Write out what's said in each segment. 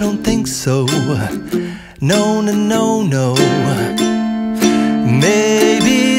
I don't think so. No, no, no, no. Maybe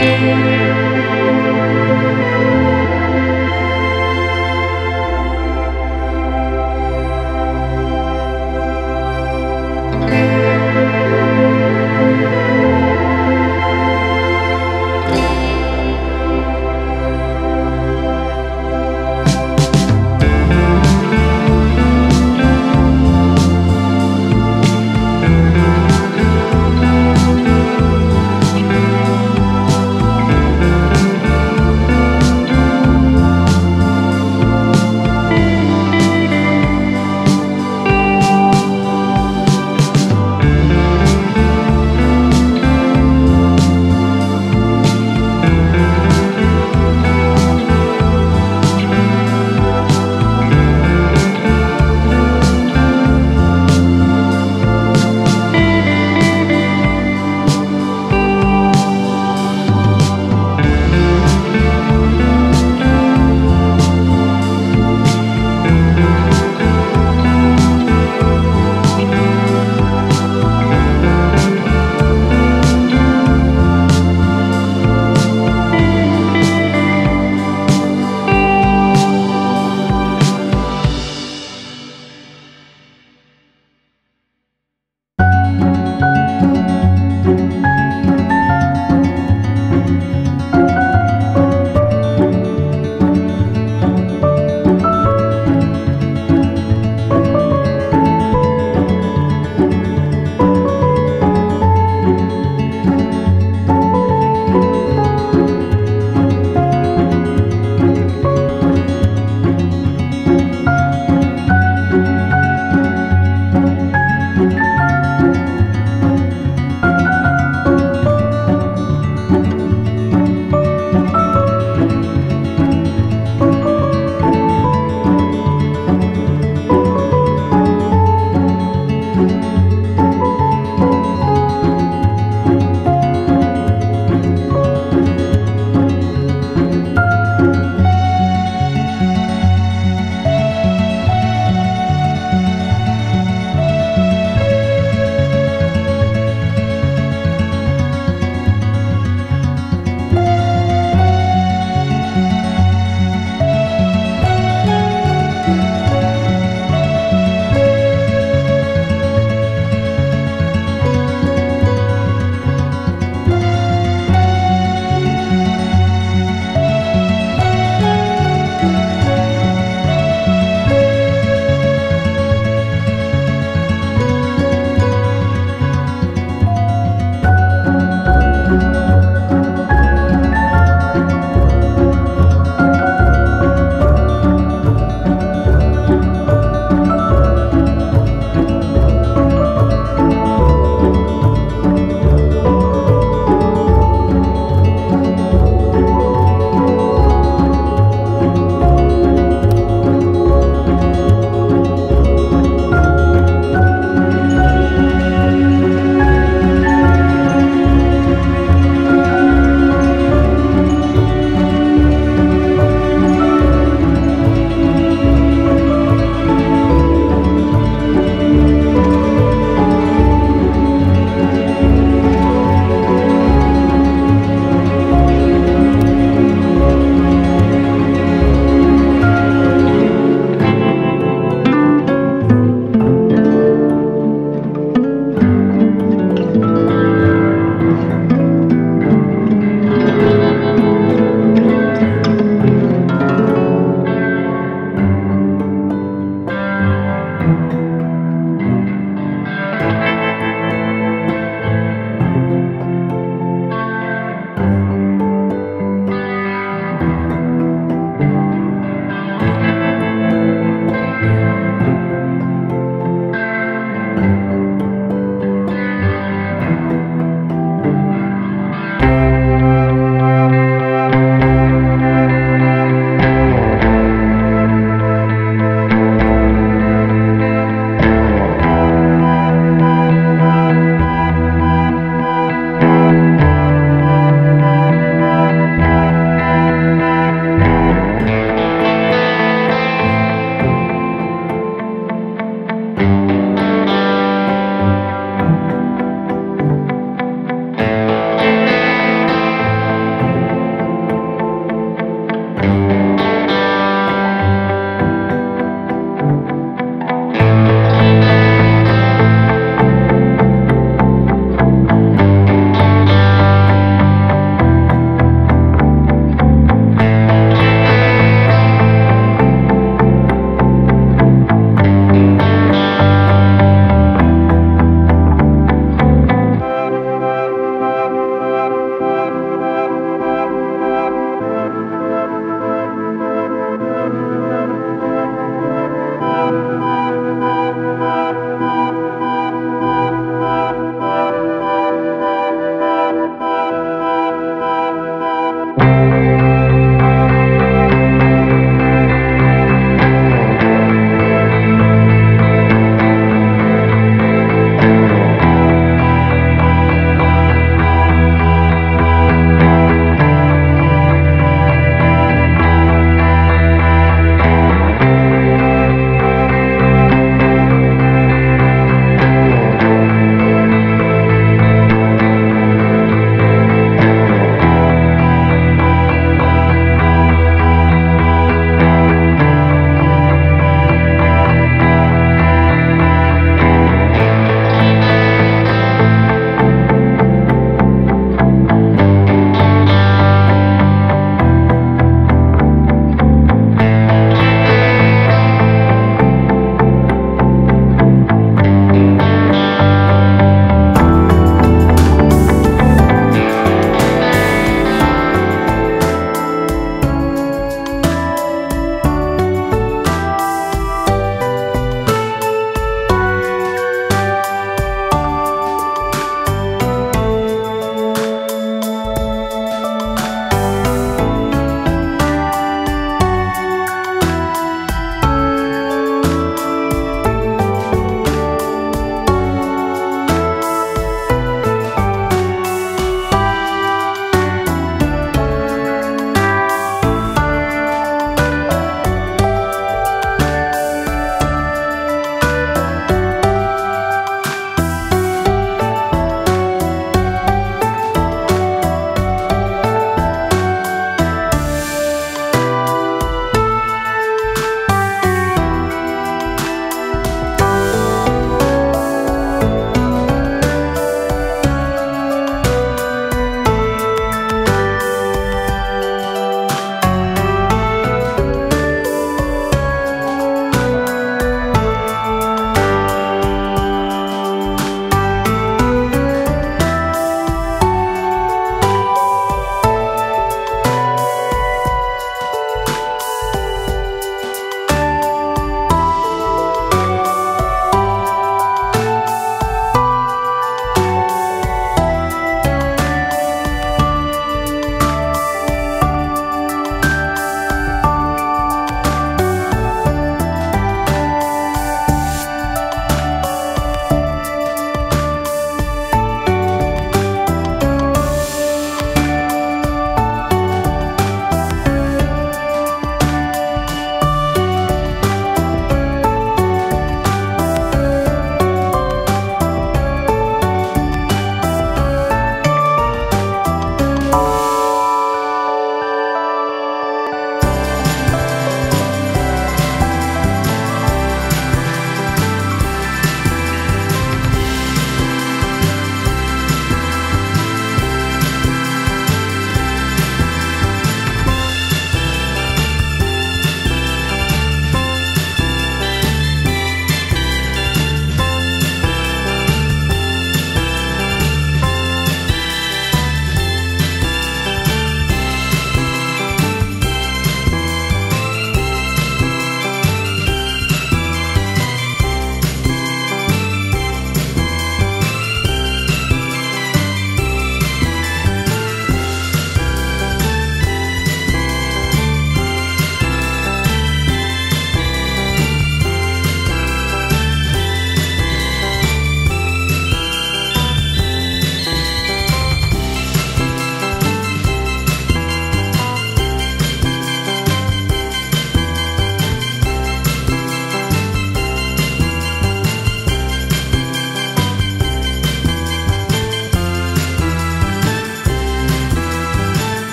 oh